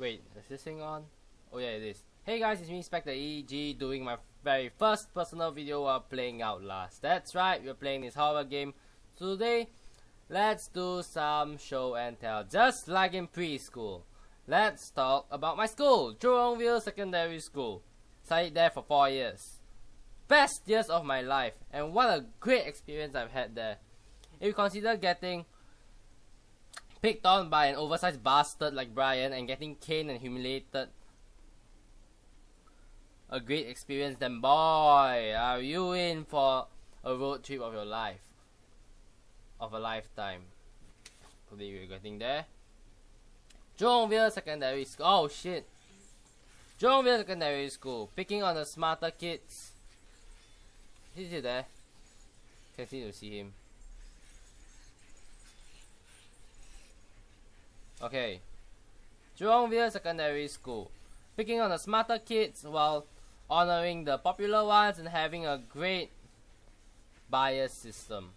Wait, is this thing on? Oh yeah, it is. Hey guys, it's me, Spectre EG, doing my very first personal video while playing Outlast. That's right, we're playing this horror game. Today, let's do some show and tell, just like in preschool. Let's talk about my school, Jurongville Secondary School. Studied there for 4 years. Best years of my life, and what a great experience I've had there. If you consider getting picked on by an oversized bastard like Brian and getting caned and humiliated. A great experience, then boy, are you in for a road trip of your life. Of a lifetime. Oh, Probably we're getting there. Jurongville Secondary School. Oh shit. Jurongville Secondary School. Picking on the smarter kids. Is he there? Can see to see him. Okay. Jurongville Secondary School. Picking on the smarter kids while honoring the popular ones and having a great bias system.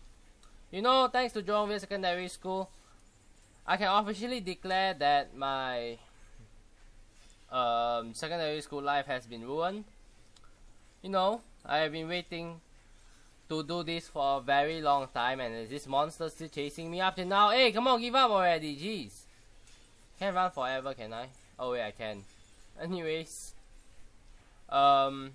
You know, thanks to Jurongville Secondary School, I can officially declare that my um, secondary school life has been ruined. You know, I have been waiting to do this for a very long time and this monster still chasing me up to now. Hey, come on, give up already, jeez. Can't run forever, can I? Oh wait, I can. Anyways, um,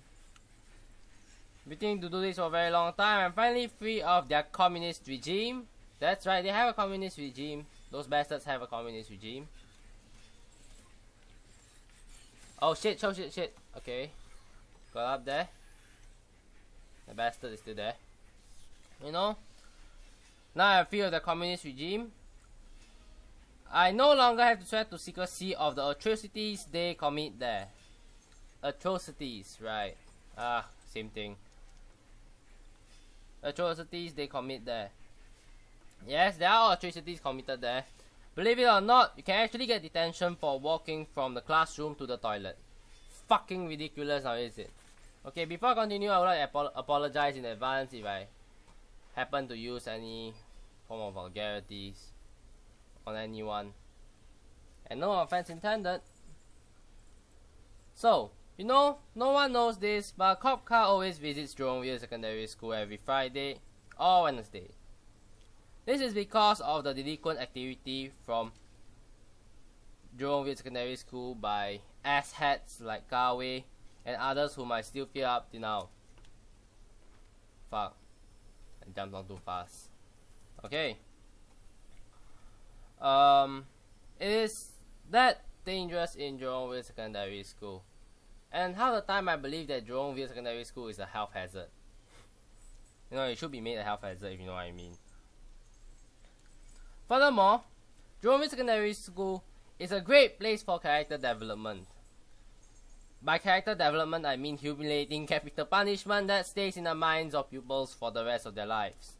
waiting to do this for a very long time. I'm finally free of their communist regime. That's right, they have a communist regime. Those bastards have a communist regime. Oh shit, oh shit, shit. Okay. Got up there. The bastard is still there. You know? Now I feel the communist regime. I no longer have to sweat to secrecy of the atrocities they commit there. Atrocities, right. Ah, same thing. Atrocities they commit there. Yes, there are atrocities committed there. Believe it or not, you can actually get detention for walking from the classroom to the toilet. Fucking ridiculous now, is it? Okay, before I continue, I would like to apo apologize in advance if I happen to use any form of vulgarities on anyone. And no offense intended. So, you know, no one knows this, but Cop Car always visits Jurongville Secondary School every Friday or Wednesday. This is because of the delinquent activity from Jurongville Secondary School by asshats like Garway and others whom I still fear up to now. Fuck. I jumped on too fast. Okay um, it is that dangerous in Jurongville Secondary School. And half the time I believe that Jurongville Secondary School is a health hazard. You know, it should be made a health hazard if you know what I mean. Furthermore, Jurongville Secondary School is a great place for character development. By character development, I mean humiliating capital punishment that stays in the minds of pupils for the rest of their lives.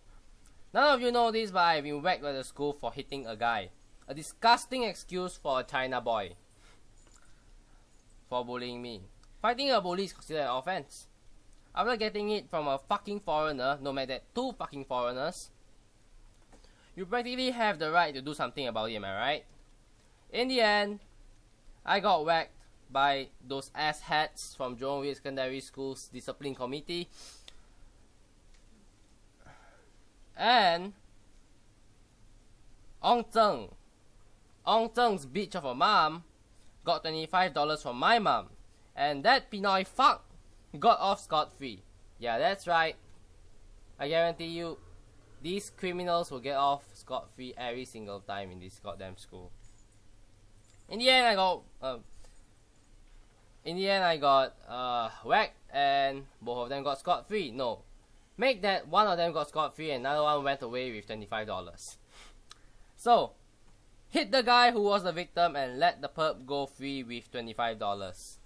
None of you know this, but I've been whacked by the school for hitting a guy. A disgusting excuse for a China boy. For bullying me. Fighting a bully is considered an offense. After getting it from a fucking foreigner, no matter two fucking foreigners, you practically have the right to do something about it, am I right? In the end, I got whacked by those asshats from Jurongville Secondary School's discipline committee and Ong Zheng. Ong Zheng's bitch of a mom got $25 from my mom. And that Pinoy fuck got off scot-free. Yeah, that's right. I guarantee you, these criminals will get off scot-free every single time in this goddamn school. In the end, I got... Uh, in the end, I got uh, whacked and both of them got scot-free. No, Make that one of them got scot-free and another one went away with $25. So, hit the guy who was the victim and let the perp go free with $25.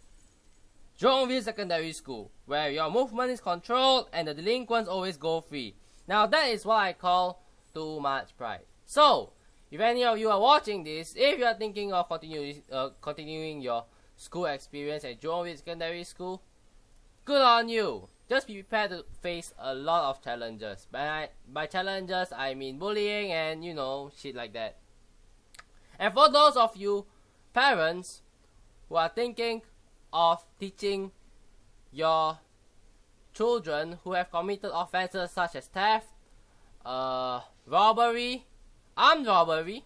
Jurongville Secondary School, where your movement is controlled and the delinquents always go free. Now that is what I call too much pride. So, if any of you are watching this, if you are thinking of continuing, uh, continuing your school experience at Jurongville Secondary School, good on you. Just be prepared to face a lot of challenges. By, by challenges, I mean bullying and, you know, shit like that. And for those of you parents who are thinking of teaching your children who have committed offenses such as theft, uh, robbery, armed robbery,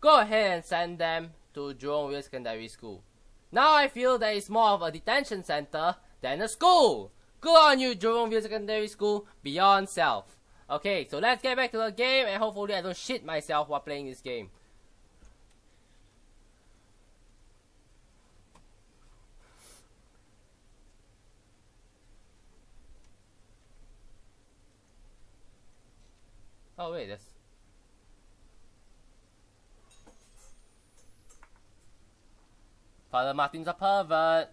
go ahead and send them to Jurongville Secondary School. Now I feel that it's more of a detention center than a school. Good on you, Jurongville Secondary School, beyond self. Okay, so let's get back to the game and hopefully I don't shit myself while playing this game. Oh wait, that's... Father Martin's a pervert!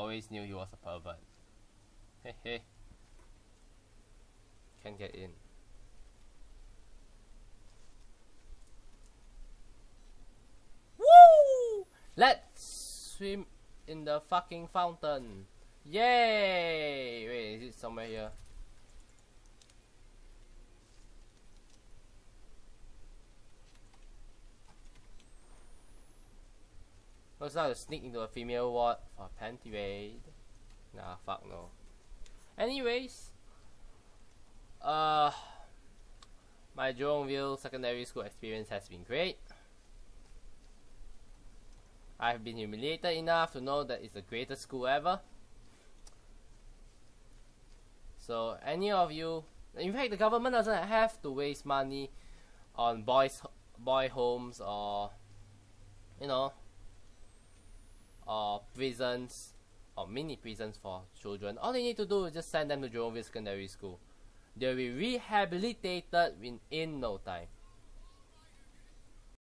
Always knew he was a pervert. Hey hey. Can't get in. Woo! Let's swim in the fucking fountain. Yay! Wait, is it somewhere here? Looks like to sneak into a female ward for a panty raid. Nah, fuck no. Anyways, uh, my Jurongville secondary school experience has been great. I've been humiliated enough to know that it's the greatest school ever. So any of you, in fact, the government doesn't have to waste money on boys, boy homes or, you know, prisons or mini prisons for children. All they need to do is just send them to Jurongville Secondary School. They'll be rehabilitated in, in no time.